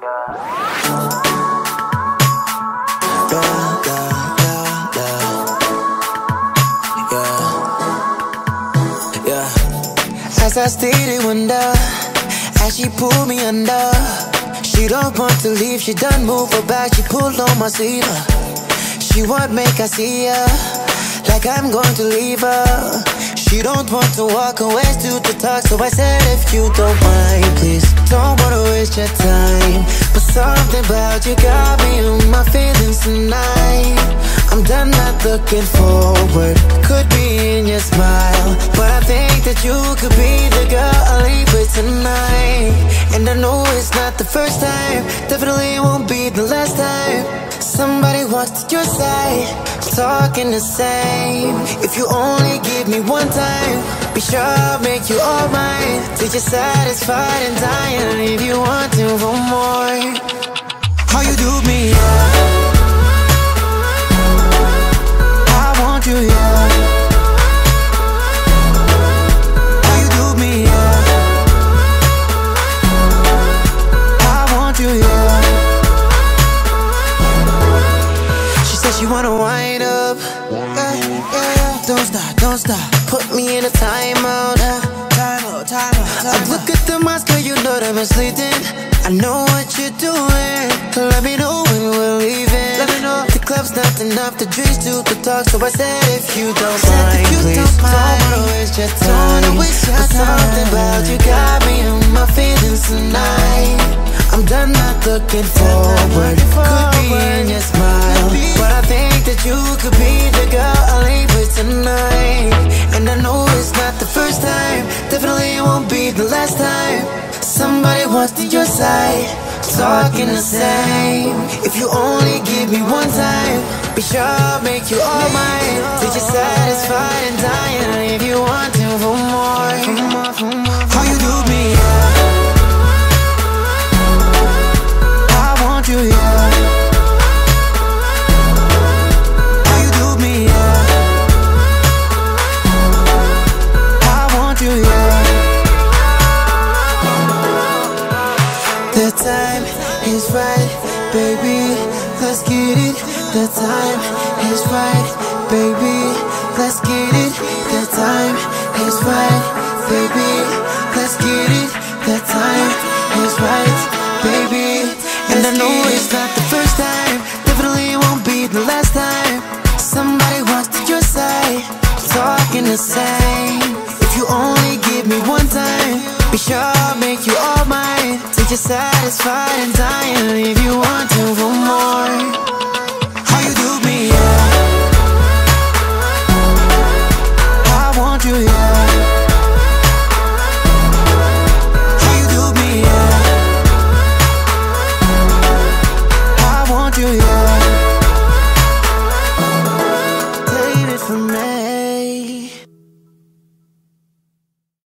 As I stated, wonder as she pulled me under. She don't want to leave, she done move her back, she pulled on my sleeve. She won't make I see her like I'm going to leave her. She don't want to walk away, still to talk, so I said if you don't mind, please don't wanna waste your time. But something about you got me in my feelings tonight. I'm done not looking forward, could be in your smile, but I think that you could be the girl I leave with tonight. And I know it's not the first time, definitely won't be the last time. Somebody wants your side, talking the same. If you only give me one time, be sure I'll make you all mine. Till you're satisfied and dying. If you want to for more, how you do me? She wanna wind up. Yeah, yeah. Don't stop, don't stop. Put me in a timeout. Yeah. Time out, time I look at the mask, girl, you know that I'm sleeping. I know what you're doing. Let me know when we're leaving. Let me know. The club's not enough, the drinks too the talk. So I said if you don't Said mind, if you please don't don't wanna waste your Don't wanna time. waste your But something about you got me in my feelings tonight. I'm done not looking forward. Could be in your you could be the girl I leave with tonight. And I know it's not the first time, definitely won't be the last time. Somebody wants to your side, talking the same. If you only The time is right, baby. Let's get it. The time is right, baby. Let's get it. The time is right, baby. Let's get it. The time is right, baby. And I know it's not the first time, definitely won't be the last time. Somebody wants to your side, talking the same. If you only give me one time, be sure you're satisfied and dying. If you want to for more.